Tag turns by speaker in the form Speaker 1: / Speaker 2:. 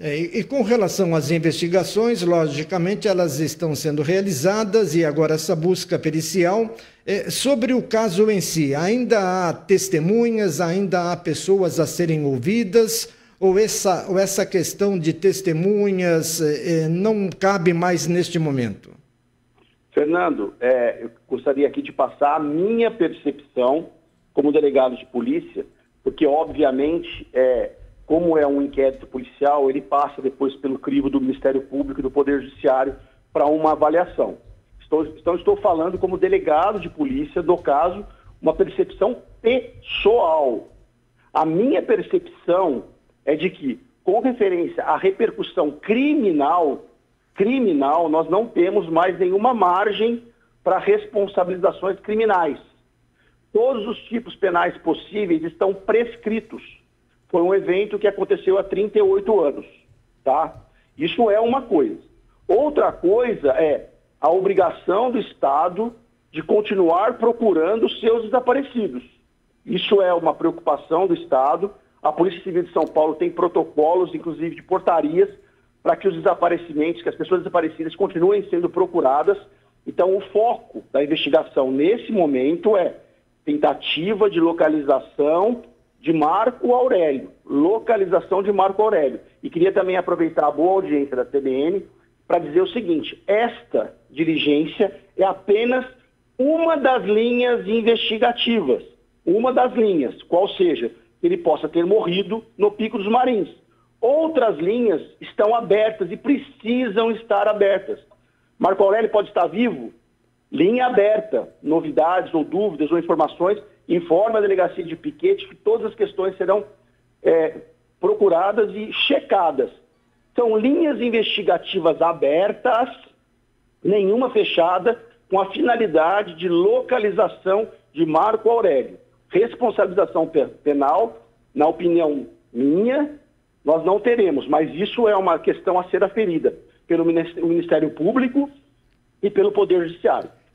Speaker 1: É, e, com relação às investigações, logicamente elas estão sendo realizadas e agora essa busca pericial. É, sobre o caso em si, ainda há testemunhas, ainda há pessoas a serem ouvidas, ou essa, ou essa questão de testemunhas é, é não cabe mais neste momento?
Speaker 2: Fernando, é, eu gostaria aqui de passar a minha percepção como delegado de polícia, porque obviamente é, como é um inquérito policial, ele passa depois pelo crivo do Ministério Público e do Poder Judiciário para uma avaliação. Estou, então, estou falando como delegado de polícia do caso, uma percepção pessoal. A minha percepção é de que, com referência à repercussão criminal, criminal, nós não temos mais nenhuma margem para responsabilizações criminais. Todos os tipos penais possíveis estão prescritos foi um evento que aconteceu há 38 anos, tá? Isso é uma coisa. Outra coisa é a obrigação do Estado de continuar procurando seus desaparecidos. Isso é uma preocupação do Estado. A Polícia Civil de São Paulo tem protocolos, inclusive de portarias, para que os desaparecimentos, que as pessoas desaparecidas continuem sendo procuradas. Então, o foco da investigação nesse momento é tentativa de localização de Marco Aurélio, localização de Marco Aurélio. E queria também aproveitar a boa audiência da CBN para dizer o seguinte: esta diligência é apenas uma das linhas investigativas, uma das linhas, qual seja, ele possa ter morrido no Pico dos Marins. Outras linhas estão abertas e precisam estar abertas. Marco Aurélio pode estar vivo? Linha aberta. Novidades ou dúvidas ou informações informa a delegacia de piquete que todas as questões serão é, procuradas e checadas. São linhas investigativas abertas, nenhuma fechada, com a finalidade de localização de Marco Aurélio. Responsabilização penal, na opinião minha, nós não teremos, mas isso é uma questão a ser aferida pelo Ministério Público e pelo Poder Judiciário.